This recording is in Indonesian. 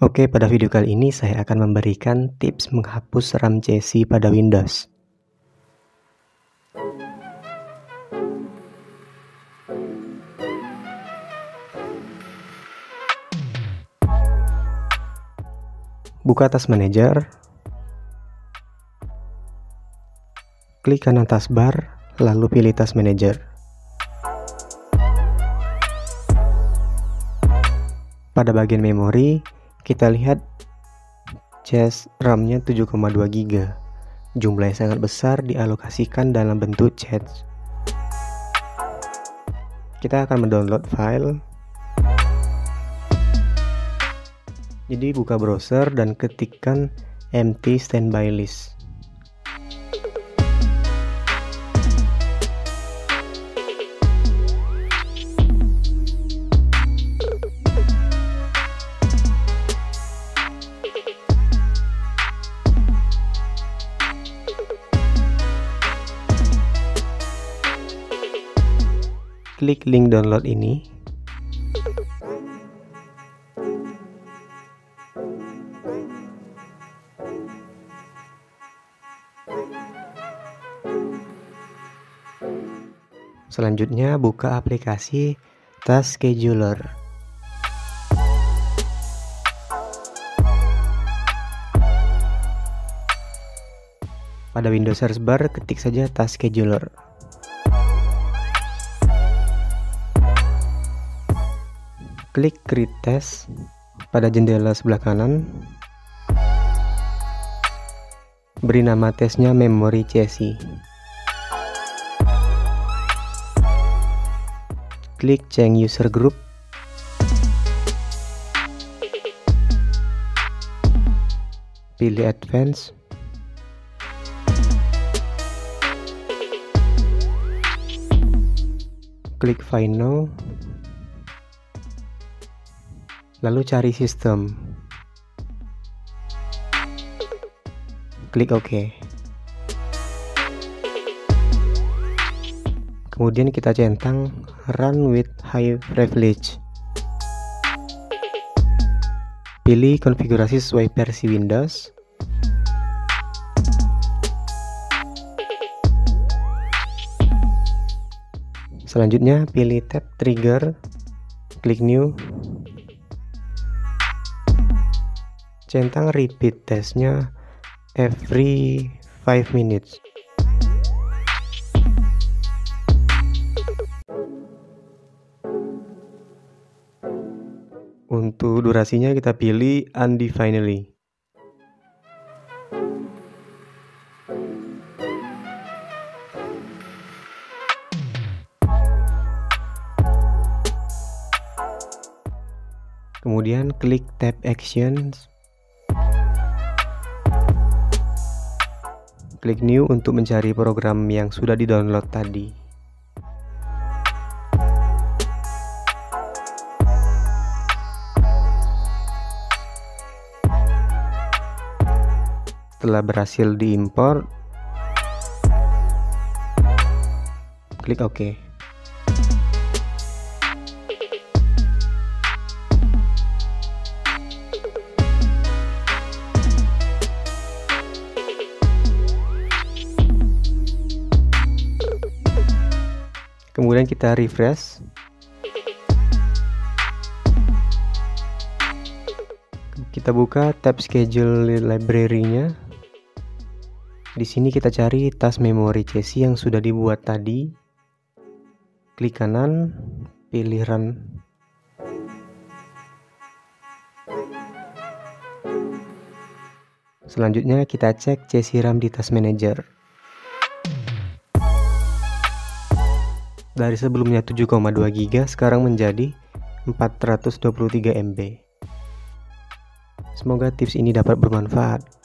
Oke, pada video kali ini saya akan memberikan tips menghapus RAM chassis pada Windows. Buka Task Manager, klik kanan taskbar, lalu pilih Task Manager. Pada bagian memori, kita lihat cache RAM-nya 7,2 GB. Jumlah yang sangat besar dialokasikan dalam bentuk cache. Kita akan mendownload file. Jadi buka browser dan ketikkan empty standby list. Klik link download ini. Selanjutnya buka aplikasi Task Scheduler. Pada Windows search bar ketik saja Task Scheduler. Klik create test pada jendela sebelah kanan. Beri nama tesnya memory chassis klik change user group. Pilih advance. Klik final lalu cari sistem. Klik OK. Kemudian kita centang run with high privilege. Pilih konfigurasi sesuai versi Windows. Selanjutnya pilih tab trigger. Klik new centang repeat testnya every 5 minutes. Untuk durasinya kita pilih undefinedly kemudian klik tab actions Klik new untuk mencari program yang sudah di-download tadi. Setelah berhasil diimpor, klik OK. Kemudian kita refresh. Kita buka tab schedule library-nya. Di sini kita cari tas memori chassis yang sudah dibuat tadi. Klik kanan pilih run. Selanjutnya kita cek chassis RAM di tas manager dari sebelumnya 7,2 GB sekarang menjadi 423 MB. Semoga tips ini dapat bermanfaat.